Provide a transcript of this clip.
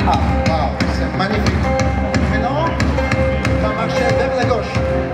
Ah, wow, c'est magnifique. Maintenant, on va marcher vers la gauche.